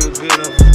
feel good. I'm